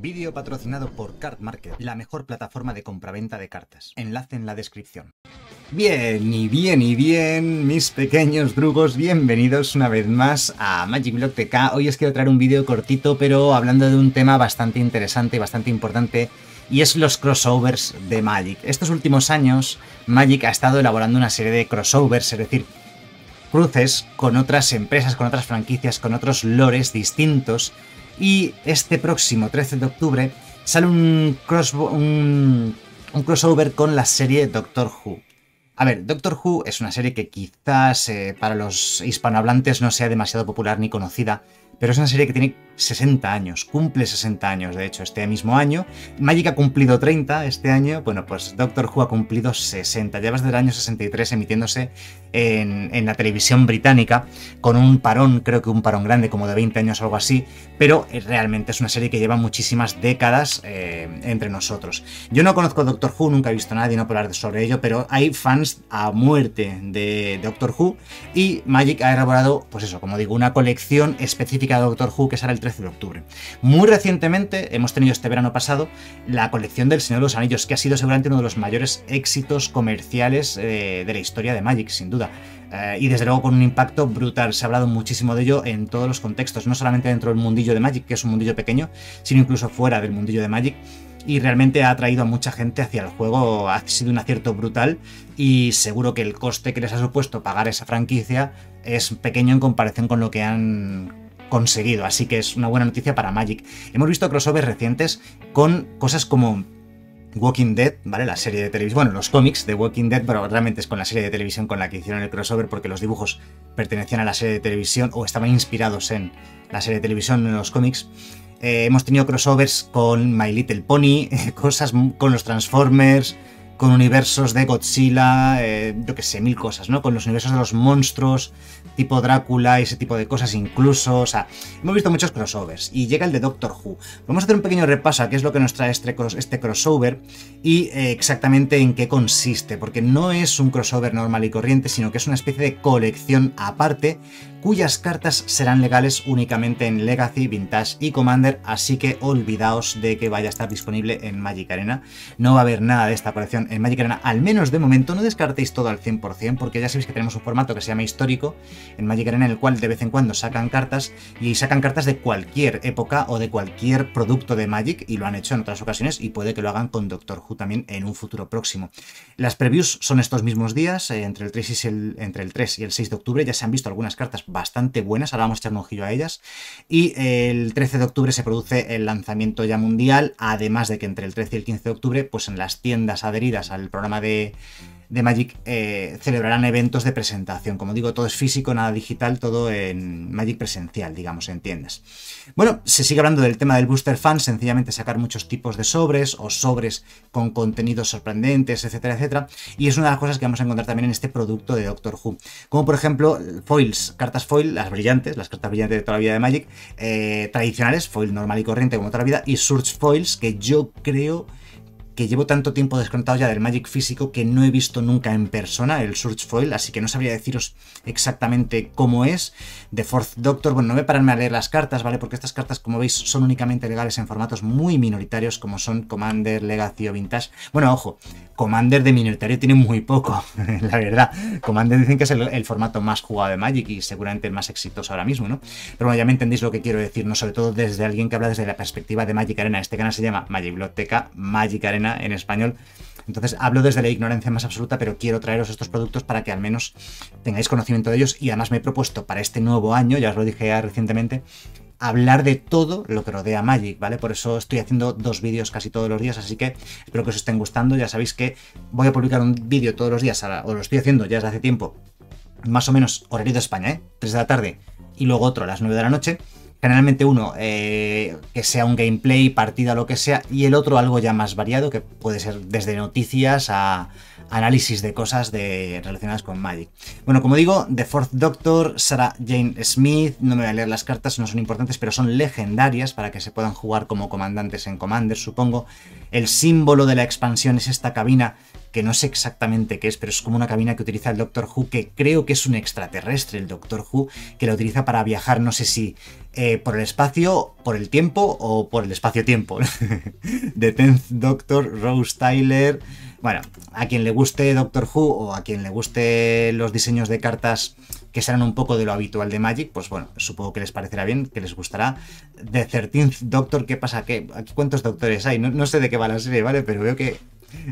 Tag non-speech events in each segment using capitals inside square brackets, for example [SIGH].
Vídeo patrocinado por Card Market, la mejor plataforma de compraventa de cartas. Enlace en la descripción. Bien, y bien, y bien, mis pequeños drugos, bienvenidos una vez más a Magic Block TK. Hoy os quiero traer un vídeo cortito, pero hablando de un tema bastante interesante, bastante importante, y es los crossovers de Magic. Estos últimos años, Magic ha estado elaborando una serie de crossovers, es decir, cruces con otras empresas, con otras franquicias, con otros lores distintos y este próximo 13 de octubre sale un, crossover con la serie Doctor Who. A ver, Doctor Who es una serie que quizás eh, para los hispanohablantes no sea demasiado popular ni conocida, pero es una serie que tiene 60 años, cumple 60 años de hecho este mismo año. Magic ha cumplido 30 este año, bueno pues Doctor Who ha cumplido 60, lleva desde el año 63 emitiéndose en, la televisión británica, con un parón, creo que un parón grande como de 20 años o algo así, pero eh, realmente es una serie que lleva muchísimas décadas eh, entre nosotros. Yo no conozco Doctor Who, nunca he visto a nadie no hablar sobre ello, pero hay fans a muerte de Doctor Who y Magic ha elaborado, pues eso, como digo, una colección específica Doctor Who que sale el 13 de octubre. Muy recientemente hemos tenido este verano pasado la colección del Señor de los Anillos, que ha sido seguramente uno de los mayores éxitos comerciales eh, de la historia de Magic, sin duda. Eh, y desde luego con un impacto brutal. Se ha hablado muchísimo de ello en todos los contextos, no solamente dentro del mundillo de Magic, que es un mundillo pequeño, sino incluso fuera del mundillo de Magic y realmente ha atraído a mucha gente hacia el juego, ha sido un acierto brutal y seguro que el coste que les ha supuesto pagar esa franquicia es pequeño en comparación con lo que han conseguido, así que es una buena noticia para Magic. Hemos visto crossovers recientes con cosas como Walking Dead, ¿vale? La serie de televisión, bueno, los cómics de Walking Dead, pero realmente es con la serie de televisión con la que hicieron el crossover porque los dibujos pertenecían a la serie de televisión o estaban inspirados en la serie de televisión en los cómics. Eh, hemos tenido crossovers con My Little Pony, [LAUGHS] cosas con los Transformers, con universos de Godzilla, eh, yo que sé, mil cosas, ¿no? Con los universos de los monstruos, tipo Drácula y ese tipo de cosas incluso, o sea, hemos visto muchos crossovers y llega el de Doctor Who. Vamos a hacer un pequeño repaso a qué es lo que nos trae este, este crossover y eh, exactamente en qué consiste, porque no es un crossover normal y corriente, sino que es una especie de colección aparte cuyas cartas serán legales únicamente en Legacy, Vintage y Commander, así que olvidaos de que vaya a estar disponible en Magic Arena. No va a haber nada de esta colección en Magic Arena, al menos de momento, no descartéis todo al 100%, porque ya sabéis que tenemos un formato que se llama histórico en Magic Arena, en el cual de vez en cuando sacan cartas, y sacan cartas de cualquier época o de cualquier producto de Magic, y lo han hecho en otras ocasiones, y puede que lo hagan con Doctor Who también en un futuro próximo. Las previews son estos mismos días, eh, entre, el 3 y el, entre el 3 y el 6 de octubre, ya se han visto algunas cartas bastante buenas, ahora vamos a echar un ojillo a ellas. Y el 13 de octubre se produce el lanzamiento ya mundial, además de que entre el 13 y el 15 de octubre, pues en las tiendas adheridas al programa de de Magic eh, celebrarán eventos de presentación. Como digo, todo es físico, nada digital, todo en Magic presencial, digamos, en tiendas. Bueno, se sigue hablando del tema del Booster Fan, sencillamente sacar muchos tipos de sobres o sobres con contenidos sorprendentes, etcétera, etcétera. Y es una de las cosas que vamos a encontrar también en este producto de Doctor Who. Como por ejemplo, foils, cartas foil, las brillantes, las cartas brillantes de toda la vida de Magic, eh, tradicionales, foil normal y corriente como toda la vida, y Surge Foils, que yo creo que llevo tanto tiempo desconectado ya del Magic físico que no he visto nunca en persona el Surge Foil, así que no sabría deciros exactamente cómo es. The Fourth Doctor, bueno, no voy a pararme a leer las cartas, ¿vale? Porque estas cartas, como veis, son únicamente legales en formatos muy minoritarios, como son Commander, Legacy o Vintage. Bueno, ojo, Commander de minoritario tiene muy poco, [LAUGHS] la verdad. Commander dicen que es el, formato más jugado de Magic y seguramente el más exitoso ahora mismo, ¿no? Pero bueno, ya me entendéis lo que quiero decir, ¿no? Sobre todo desde alguien que habla desde la perspectiva de Magic Arena. Este canal se llama Magic Biblioteca, Magic Arena en español. Entonces hablo desde la ignorancia más absoluta, pero quiero traeros estos productos para que al menos tengáis conocimiento de ellos y además me he propuesto para este nuevo año, ya os lo dije ya recientemente, hablar de todo lo que rodea Magic, ¿vale? Por eso estoy haciendo dos vídeos casi todos los días, así que espero que os estén gustando. Ya sabéis que voy a publicar un vídeo todos los días, o lo estoy haciendo ya desde hace tiempo, más o menos horario de España, ¿eh? 3 de la tarde y luego otro a las 9 de la noche. Generalmente uno eh, que sea un gameplay, partida, lo que sea, y el otro algo ya más variado, que puede ser desde noticias a análisis de cosas de, relacionadas con Magic. Bueno, como digo, The Fourth Doctor, Sarah Jane Smith, no me voy a leer las cartas, no son importantes, pero son legendarias para que se puedan jugar como comandantes en Commander, supongo. El símbolo de la expansión es esta cabina que no sé exactamente qué es, pero es como una cabina que utiliza el Doctor Who, que creo que es un extraterrestre, el Doctor Who, que la utiliza para viajar, no sé si eh, por el espacio, por el tiempo o por el espacio-tiempo. [LAUGHS] The Tenth Doctor, Rose Tyler. Bueno, a quien le guste Doctor Who o a quien le guste los diseños de cartas que serán un poco de lo habitual de Magic, pues bueno, supongo que les parecerá bien, que les gustará. The 13th Doctor, ¿qué pasa? ¿Qué, ¿Aquí cuántos doctores hay? No sé de qué va la serie, ¿vale? Pero veo que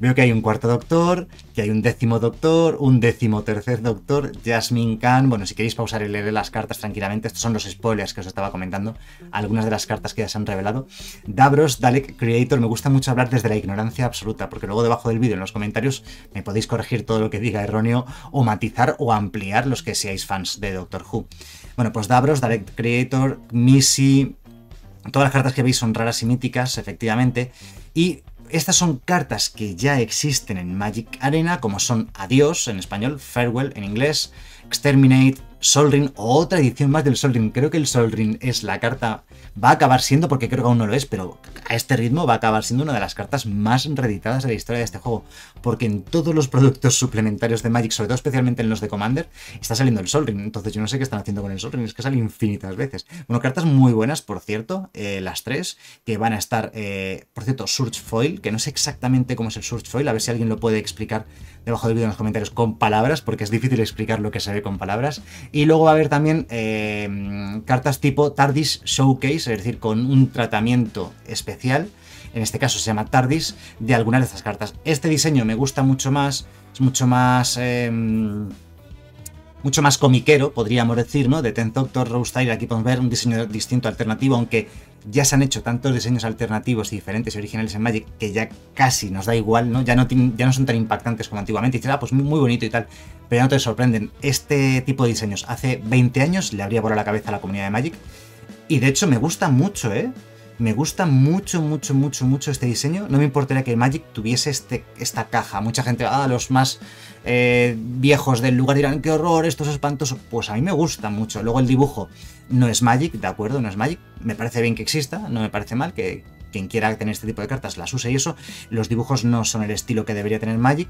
Veo que hay un cuarto doctor, que hay un décimo doctor, un décimo tercer doctor, Jasmine Khan. Bueno, si queréis pausar y leer las cartas tranquilamente, estos son los spoilers que os estaba comentando, algunas de las cartas que ya se han revelado. Davros, Dalek Creator, me gusta mucho hablar desde la ignorancia absoluta, porque luego debajo del vídeo en los comentarios me podéis corregir todo lo que diga erróneo o matizar o ampliar los que seáis fans de Doctor Who. Bueno, pues Davros, Dalek Creator, Missy, todas las cartas que veis son raras y míticas, efectivamente, y estas son cartas que ya existen en Magic Arena, como son Adiós en español, Farewell en inglés, Exterminate, Sol Ring o otra edición más del Sol Ring. Creo que el Sol Ring es la carta va a acabar siendo, porque creo que aún no lo es, pero a este ritmo va a acabar siendo una de las cartas más reeditadas de la historia de este juego. Porque en todos los productos suplementarios de Magic, sobre todo especialmente en los de Commander, está saliendo el Sol Ring. Entonces yo no sé qué están haciendo con el Sol Ring, es que sale infinitas veces. Bueno, cartas muy buenas, por cierto, eh, las tres, que van a estar, eh, por cierto, Surge Foil, que no sé exactamente cómo es el Surge Foil, a ver si alguien lo puede explicar debajo del vídeo en los comentarios con palabras, porque es difícil explicar lo que se ve con palabras. Y luego va a haber también eh, cartas tipo TARDIS Showcase, es decir, con un tratamiento especial, en este caso se llama TARDIS, de algunas de estas cartas. Este diseño me gusta mucho más, es mucho más... Em, mucho más comiquero, podríamos decir, ¿no? De Ten Doctor, Rose aquí podemos ver un diseño distinto, alternativo, aunque ya se han hecho tantos diseños alternativos y diferentes y originales en Magic que ya casi nos da igual, ¿no? Ya no, ya no son tan impactantes como antiguamente. Y dices, ah, pues muy bonito y tal, pero ya no te sorprenden. Este tipo de diseños hace 20 años le habría volado la cabeza a la comunidad de Magic y de hecho me gusta mucho, ¿eh? Me gusta mucho, mucho, mucho, mucho este diseño. No me importaría que Magic tuviese este, esta caja. Mucha gente, ah, los más eh, viejos del lugar dirán, qué horror, esto es. Pues a mí me gusta mucho. Luego el dibujo no es Magic, de acuerdo, no es Magic. Me parece bien que exista, no me parece mal que, quien quiera tener este tipo de cartas las use y eso. Los dibujos no son el estilo que debería tener Magic,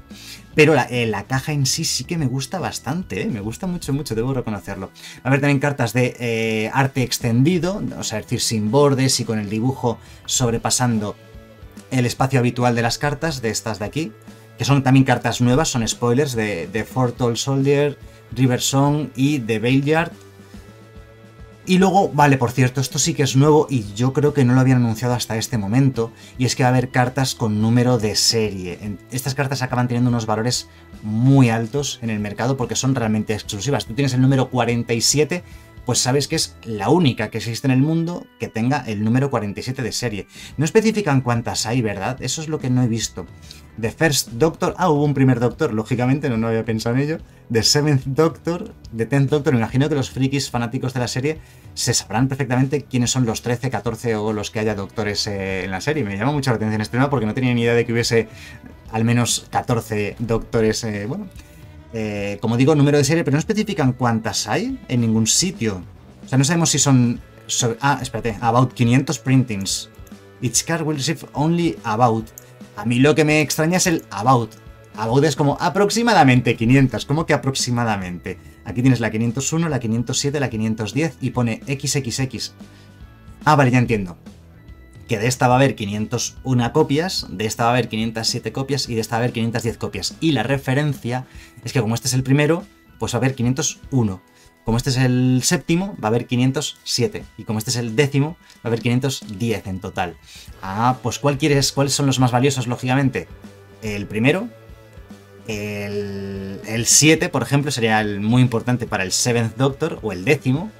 pero la, eh, caja en sí sí que me gusta bastante, ¿eh? me gusta mucho, mucho, debo reconocerlo. Va a haber también cartas de eh, arte extendido, o sea, es decir, sin bordes y con el dibujo sobrepasando el espacio habitual de las cartas, de estas de aquí, que son también cartas nuevas, son spoilers de, de Soldier, River Song y de Bailyard y luego, vale, por cierto, esto sí que es nuevo y yo creo que no lo habían anunciado hasta este momento, y es que va a haber cartas con número de serie. Estas cartas acaban teniendo unos valores muy altos en el mercado porque son realmente exclusivas. Tú tienes el número 47, pues sabes que es la única que existe en el mundo que tenga el número 47 de serie. No especifican cuántas hay, ¿verdad? Eso es lo que no he visto. The First Doctor, ah, hubo un primer Doctor, lógicamente, no, no había pensado en ello. The Seventh Doctor, The Tenth Doctor, me imagino que los frikis fanáticos de la serie se sabrán perfectamente quiénes son los 13, 14 o los que haya doctores eh, en la serie. Me llama mucho la atención este tema porque no tenía ni idea de que hubiese al menos 14 doctores, eh, bueno, eh, como digo, número de serie, pero no especifican cuántas hay en ningún sitio. O sea, no sabemos si son... ah, espérate, about 500 printings. Each card will receive only about. A mí lo que me extraña es el about. About es como aproximadamente 500. ¿Cómo que aproximadamente? Aquí tienes la 501, la 507, la 510 y pone XXX. Ah, vale, ya entiendo. Que de esta va a haber 501 copias, de esta va a haber 507 copias y de esta va a haber 510 copias. Y la referencia es que como este es el primero, pues va a haber 501. Como este es el séptimo, va a haber 507. Y como este es el décimo, va a haber 510 en total. Ah, pues ¿cuál quieres, ¿cuáles son los más valiosos, lógicamente? El primero, el 7, por ejemplo, sería el muy importante para el Seventh Doctor, o el décimo,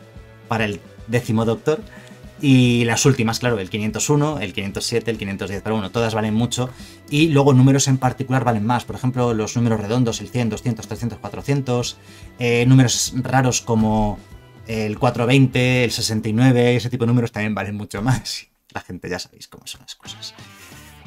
para el décimo Doctor. Y las últimas, claro, el 501, el 507, el 510, pero bueno, todas valen mucho. Y luego números en particular valen más. Por ejemplo, los números redondos, el 100, 200, 300, 400. números raros como el 420, el 69, ese tipo de números también valen mucho más. [LAUGHS] La gente ya sabéis cómo son las cosas.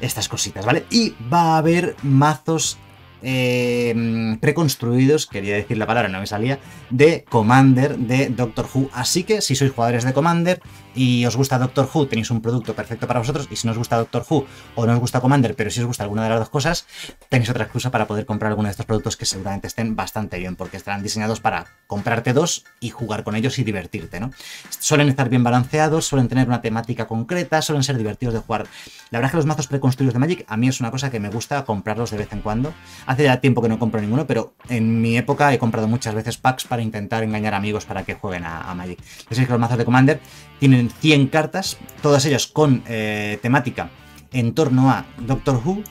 Estas cositas, ¿vale? Y va a haber mazos eh, preconstruidos, quería decir la palabra, no me salía, de Commander de Doctor Who. Así que si sois jugadores de Commander y os gusta Doctor Who, tenéis un producto perfecto para vosotros. Y si no os gusta Doctor Who o no os gusta Commander, pero si os gusta alguna de las dos cosas, tenéis otra excusa para poder comprar alguno de estos productos que seguramente estén bastante bien, porque estarán diseñados para comprarte dos y jugar con ellos y divertirte, ¿no? Suelen estar bien balanceados, suelen tener una temática concreta, suelen ser divertidos de jugar. La verdad es que los mazos preconstruidos de Magic a mí es una cosa que me gusta comprarlos de vez en cuando. Hace ya tiempo que no compro ninguno, pero en mi época he comprado muchas veces packs para intentar engañar amigos para que jueguen a, Magic. Es que los mazos de Commander tienen 100 cartas, todas ellas con eh, temática en torno a Doctor Who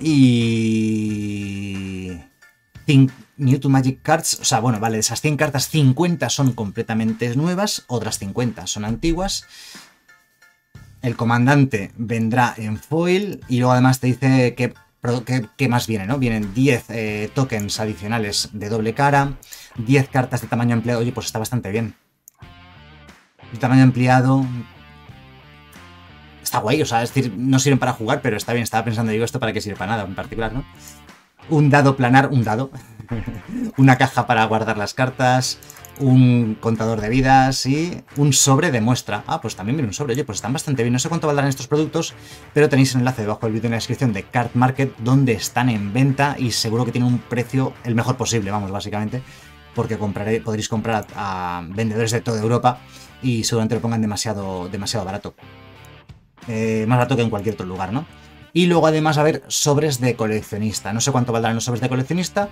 y... New to Magic Cards, o sea, bueno, vale, de esas 100 cartas, 50 son completamente nuevas, otras 50 son antiguas. El comandante vendrá en foil y luego además te dice que ¿Qué, más viene? ¿no? Vienen 10 eh, tokens adicionales de doble cara, 10 cartas de tamaño ampliado. Oye, pues está bastante bien. De tamaño ampliado. Está guay, o sea, es decir, no sirven para jugar, pero está bien. Estaba pensando, digo, esto para qué sirve para nada en particular, ¿no? Un dado planar, un dado. [LAUGHS] Una caja para guardar las cartas un contador de vidas y un sobre de muestra. Ah, pues también viene un sobre. Oye, pues están bastante bien. No sé cuánto valdrán estos productos, pero tenéis el enlace debajo del vídeo en la descripción de Card Market donde están en venta y seguro que tienen un precio el mejor posible, vamos, básicamente, porque compraré, podréis comprar a, vendedores de toda Europa y seguramente lo pongan demasiado, demasiado barato. Eh, más barato que en cualquier otro lugar, ¿no? Y luego además a ver sobres de coleccionista. No sé cuánto valdrán los sobres de coleccionista,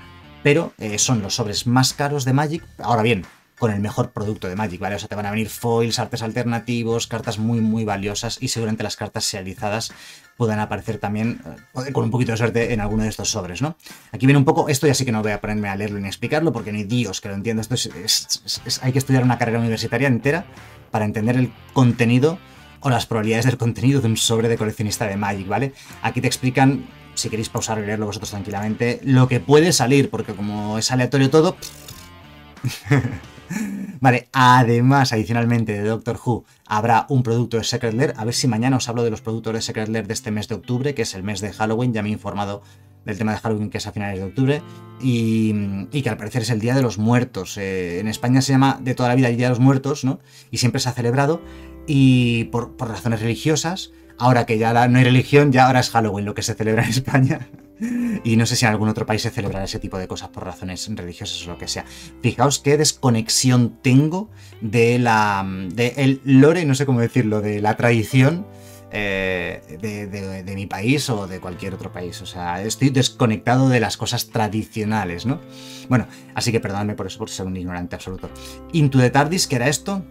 pero eh, son los sobres más caros de Magic. Ahora bien, con el mejor producto de Magic, ¿vale? O sea, te van a venir foils, artes alternativos, cartas muy, muy valiosas y seguramente las cartas serializadas puedan aparecer también eh, con un poquito de suerte en alguno de estos sobres, ¿no? Aquí viene un poco, esto ya sí que no voy a ponerme a leerlo ni a explicarlo porque ni Dios que lo entiendo, esto es, hay que estudiar una carrera universitaria entera para entender el contenido o las probabilidades del contenido de un sobre de coleccionista de Magic, ¿vale? Aquí te explican si queréis pausar y leerlo vosotros tranquilamente, lo que puede salir, porque como es aleatorio todo... [LAUGHS] vale, además, adicionalmente de Doctor Who, habrá un producto de Secret Lair. A ver si mañana os hablo de los productos de Secret Lair de este mes de octubre, que es el mes de Halloween. Ya me he informado del tema de Halloween, que es a finales de octubre, y, que al parecer es el Día de los Muertos. Eh, en España se llama de toda la vida el Día de los Muertos, ¿no? Y siempre se ha celebrado, y por, por razones religiosas, Ahora que ya no hay religión, ya ahora es Halloween lo que se celebra en España. Y no sé si en algún otro país se celebrará ese tipo de cosas por razones religiosas o lo que sea. Fijaos qué desconexión tengo de la. de el lore, no sé cómo decirlo, de la tradición eh, de, mi país o de cualquier otro país. O sea, estoy desconectado de las cosas tradicionales, ¿no? Bueno, así que perdonadme por eso, por ser un ignorante absoluto. Into the TARDIS, ¿qué era esto?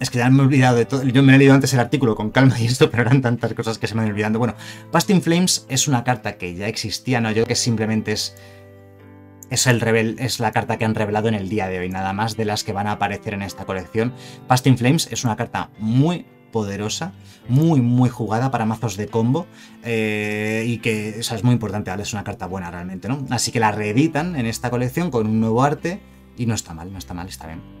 Es que ya me he olvidado de todo. Yo me he leído antes el artículo con calma y esto, [LAUGHS] pero eran tantas cosas que se me han olvidando. Bueno, Past Flames es una carta que ya existía, no yo que simplemente es. Es, el revel, es la carta que han revelado en el día de hoy, nada más de las que van a aparecer en esta colección. Past Flames es una carta muy poderosa, muy, muy jugada para mazos de combo eh, y que es muy importante, ¿vale? es una carta buena realmente, ¿no? Así que la reeditan en esta colección con un nuevo arte y no está mal, no está mal, está bien.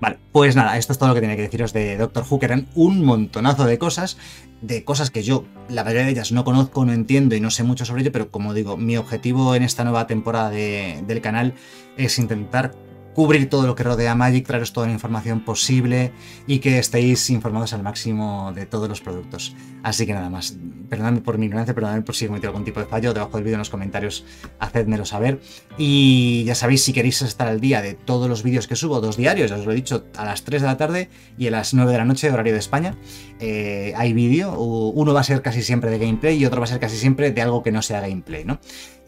Vale, pues nada, esto es todo lo que tenía que deciros de Doctor Who, que eran un montonazo de cosas, de cosas que yo, la mayoría de ellas, no conozco, no entiendo y no sé mucho sobre ello, pero como digo, mi objetivo en esta nueva temporada del canal es intentar cubrir todo lo que rodea Magic, traeros toda la información posible y que estéis informados al máximo de todos los productos. Así que nada más, perdonadme por mi ignorancia, perdonadme por si he cometido algún tipo de fallo, debajo del vídeo en los comentarios hacedmelo saber. Y ya sabéis, si queréis estar al día de todos los vídeos que subo, dos diarios, ya os lo he dicho, a las 3 de la tarde y a las 9 de la noche, horario de España, eh, hay vídeo, uno va a ser casi siempre de gameplay y otro va a ser casi siempre de algo que no sea gameplay, ¿no?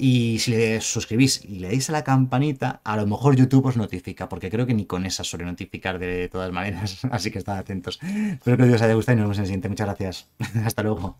Y si le suscribís y le dais a la campanita, a lo mejor YouTube os notifica, porque creo que ni con esa suele notificar de todas maneras, [LAUGHS] así que estad atentos. Espero que os haya gustado y nos vemos en el siguiente. Muchas gracias. [LAUGHS] Hasta luego.